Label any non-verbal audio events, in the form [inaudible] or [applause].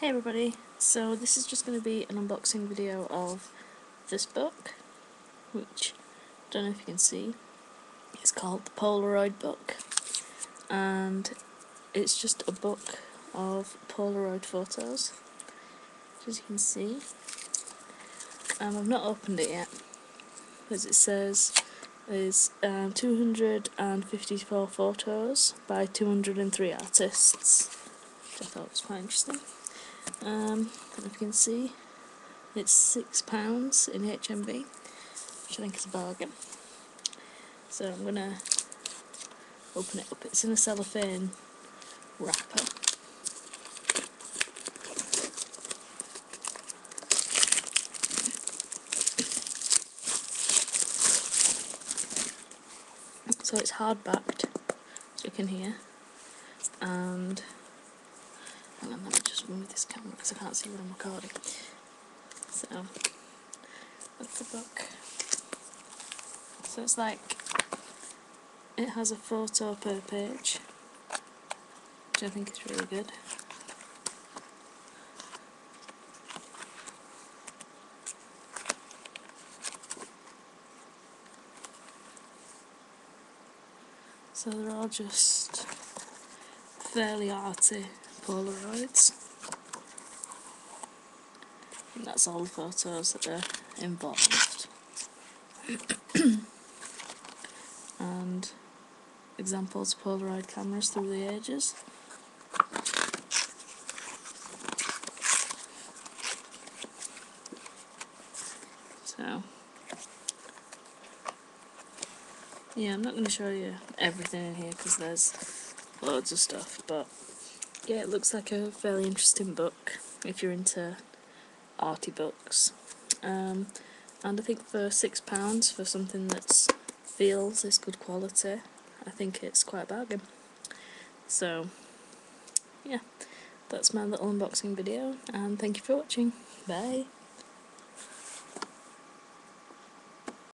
Hey everybody, so this is just going to be an unboxing video of this book, which I don't know if you can see, it's called the Polaroid book, and it's just a book of Polaroid photos, as you can see. Um, I've not opened it yet, as it says there's um, 254 photos by 203 artists, which I thought was quite interesting. Um, you can see, it's six pounds in HMV, which I think is a bargain. So I'm gonna open it up. It's in a cellophane wrapper. So it's hard backed, as you can hear, and Hang on, let me just move this camera because I can't see what I'm recording. So, that's the book. So it's like, it has a photo per page, which I think is really good. So they're all just fairly arty Polaroids. And that's all the photos that are involved. [coughs] and examples of Polaroid cameras through the ages. So, yeah, I'm not going to show you everything in here because there's loads of stuff, but yeah, it looks like a fairly interesting book if you're into arty books. Um, and I think for £6 for something that feels this good quality, I think it's quite a bargain. So, yeah, that's my little unboxing video, and thank you for watching. Bye!